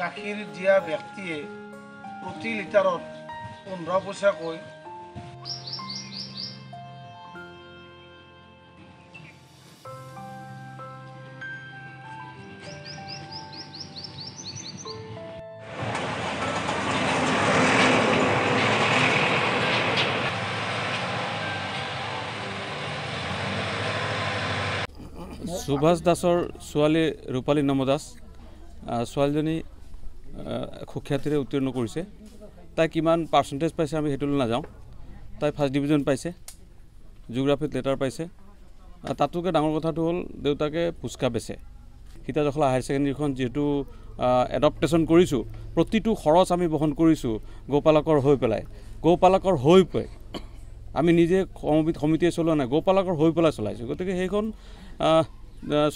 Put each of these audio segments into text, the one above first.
গাখীৰ দিয়া ব্যক্তিয়ে প্ৰতি লিটাৰত পোন্ধৰ পইচাকৈ সুভাষ দাসৰ ছোৱালী ৰূপালী নম দাস ছোৱালীজনী সুখ্যাতিৰে উত্তীৰ্ণ কৰিছে। তাই কিমান পাৰ্চেণ্টেজ পাইছে আমি সেইটোলৈ নাযাওঁ। তাই ফাৰ্ষ্ট ডিভিজন পাইছে জিঅ'গ্ৰাফীত লেটাৰ পাইছে। তাতোকৈ ডাঙৰ কথাটো হ'ল দেউতাকে ফুচকা বেচে। সীতাজখলা হায়াৰ ছেকেণ্ডেৰীখন যিহেতু এডপ্টেশ্যন কৰিছোঁ প্ৰতিটো খৰচ আমি বহন কৰিছোঁ গৌপালকৰ হৈ পেলাই। গৌপালকৰ হৈ পেলাই আমি নিজে সমিতি সমিতিয়ে চলোৱা নাই গৌপালকৰ হৈ পেলাই চলাইছোঁ। গতিকে সেইখন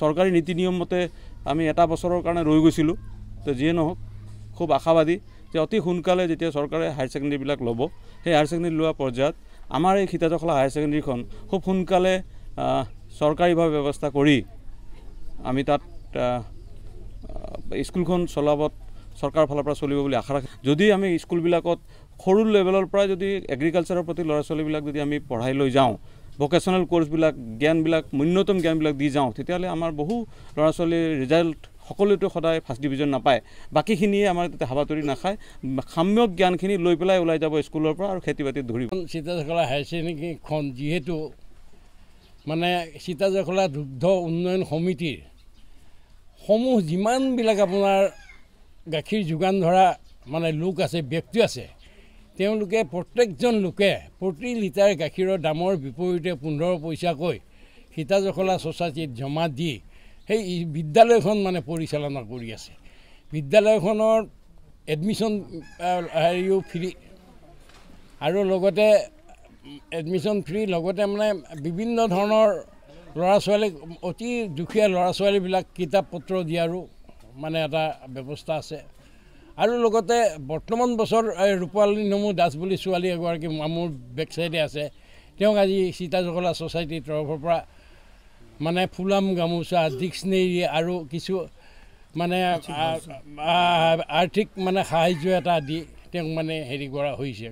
চৰকাৰী নীতি নিয়ম মতে আমি এটা বছৰৰ কাৰণে ৰৈ গৈছিলোঁ। তো যিয়ে নহওক খুব আশাবাদী যে অতি সোনকালে যেতিয়া চৰকাৰে হায়াৰ ছেকেণ্ডেৰীবিলাক ল'ব সেই হায়াৰ ছেকেণ্ডেৰী লোৱা পৰ্যায়ত আমাৰ এই সীতাজখলা হায়াৰ ছেকেণ্ডেৰীখন খুব সোনকালে চৰকাৰীভাৱে ব্যৱস্থা কৰি আমি তাত স্কুলখন চলাবত চৰকাৰৰ ফালৰ পৰা চলিব বুলি আশা ৰাখি যদি আমি স্কুলবিলাকত সৰু লেভেলৰ পৰাই যদি এগ্ৰিকালচাৰৰ প্ৰতি ল'ৰা ছোৱালীবিলাক যদি আমি পঢ়াই লৈ যাওঁ ভকেশ্যনেল কৰ্চবিলাক জ্ঞানবিলাক ন্যূনতম জ্ঞানবিলাক দি যাওঁ তেতিয়াহ'লে আমাৰ বহু ল'ৰা ছোৱালীৰ ৰিজাল্ট সকলোতো সদায় ফাৰ্ষ্ট ডিভিজন নাপায়। বাকীখিনিয়ে আমাৰ তাতে হাবাতৰি নাখায়। সাম্যক জ্ঞানখিনি লৈ পেলাই ওলাই যাব স্কুলৰ পৰা আৰু খেতি বাতিত ধৰিব। সীতাজখলা হায়াৰ ছেকেণ্ডেৰীখন যিহেতু মানে সীতাজখলা দুগ্ধ উন্নয়ন সমিতিৰ। সমূহ যিমানবিলাক আপোনাৰ গাখীৰ যোগান ধৰা মানে লোক আছে ব্যক্তি আছে তেওঁলোকে প্ৰত্যেকজন লোকে প্ৰতি লিটাৰ গাখীৰৰ দামৰ বিপৰীতে পোন্ধৰ পইচাকৈ সীতাজখলা ছ'চাইটিত জমা দি সেই বিদ্যালয়খন মানে পৰিচালনা কৰি আছে। বিদ্যালয়খনৰ এডমিশ্যন হেৰিও ফ্ৰী আৰু লগতে এডমিশ্যন ফ্ৰী লগতে মানে বিভিন্ন ধৰণৰ ল'ৰা ছোৱালীক অতি দুখীয়া ল'ৰা ছোৱালীবিলাক কিতাপ পত্ৰ দিয়াৰো মানে এটা ব্যৱস্থা আছে। আৰু লগতে বৰ্তমান বছৰ ৰূপালী নমু দাস বুলি ছোৱালী এগৰাকী মোৰ বেক চাইডে আছে। তেওঁক আজি সীতাজখলা ছ'চাইটিৰ তৰফৰ পৰা মানে ফুলাম গামোচা ডিক্সনেৰী আৰু কিছু মানে আৰ্থিক মানে সাহাৰ্য এটা দি তেওঁক মানে হেৰি কৰা হৈছে।